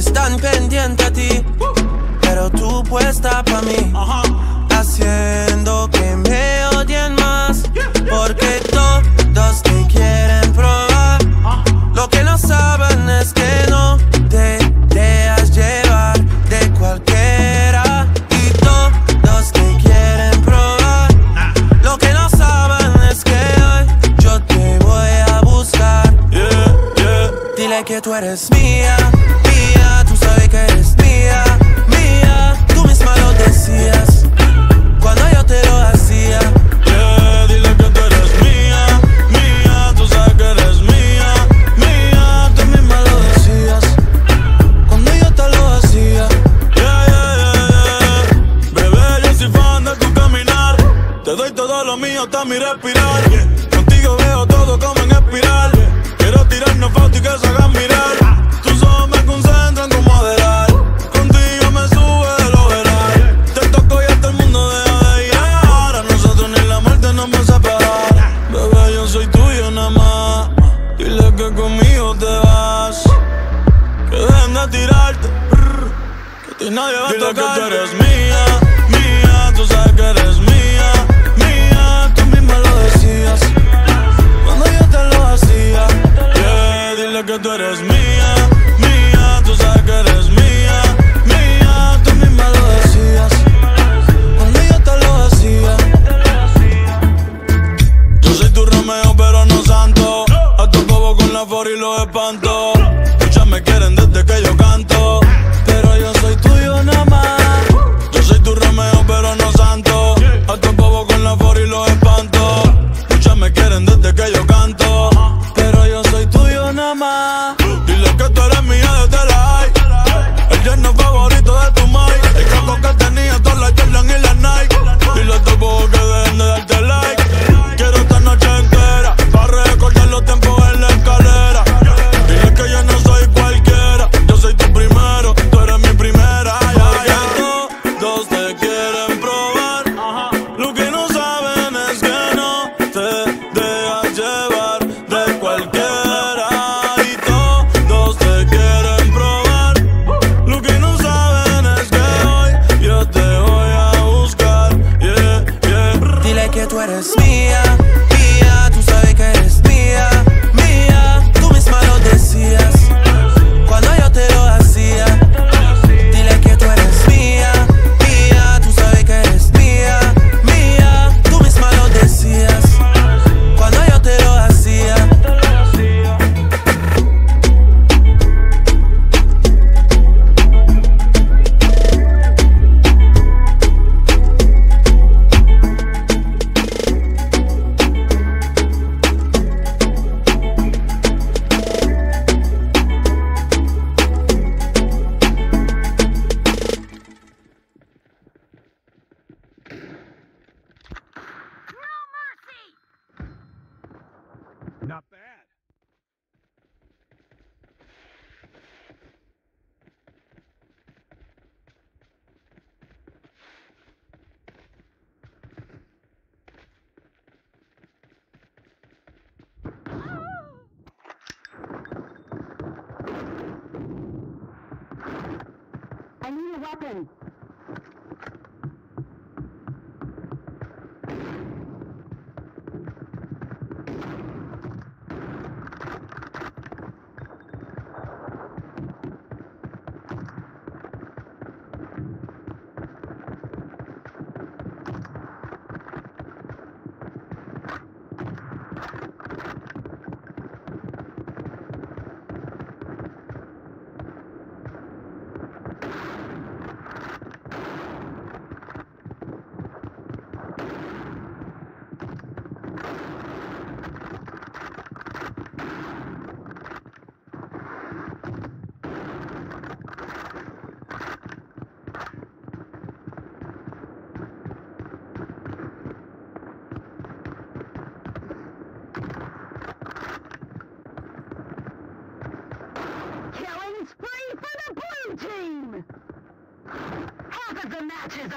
están pendientes a ti, pero tú puesta pa' mí, haciendo que me odien más, porque todos te quieren probar. Ah. Lo que no saben es que no te dejas llevar de cualquiera, y todos te quieren probar. Lo que no saben es que hoy yo te voy a buscar. Dile que tú eres mía que eres mía, mía. Tú misma lo decías cuando yo te lo hacía. Yeah, dile que tú eres mía, mía. Tú sabes que eres mía, mía. Tú misma lo decías cuando yo te lo hacía. Yeah, yeah, yeah, yeah. Bebé, yo soy fan de tu caminar. Te doy todo lo mío, hasta mi respirar. que tú eres mía. I need a weapon.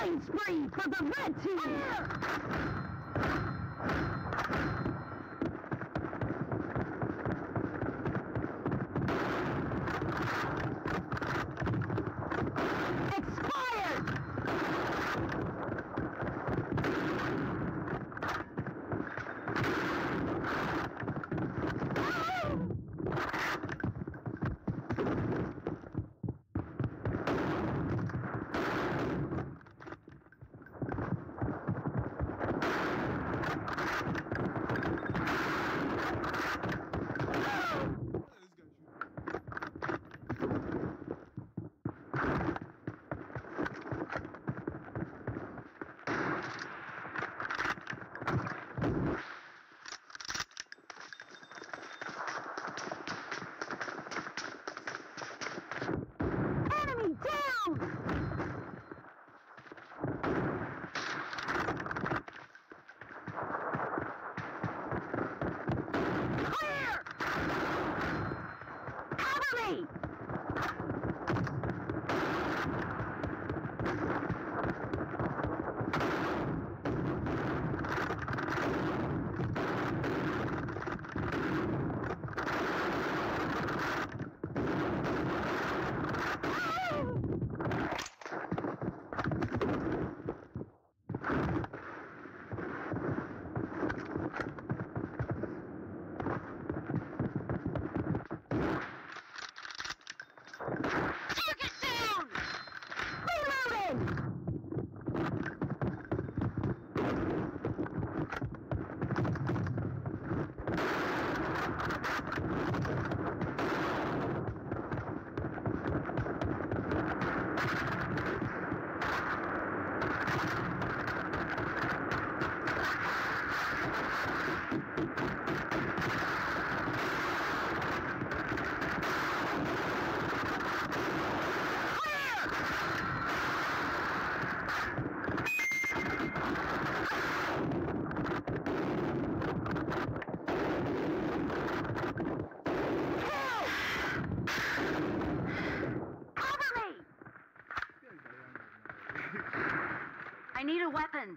Killing spree for the red team! Expired! Need a weapon.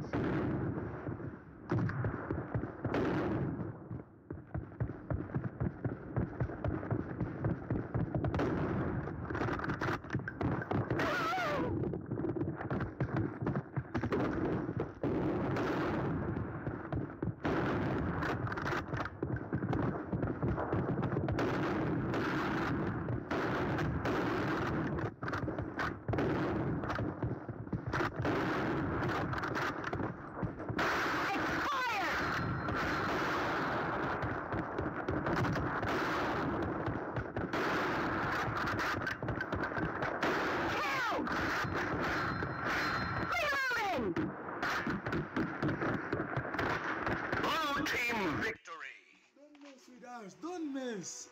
Yes!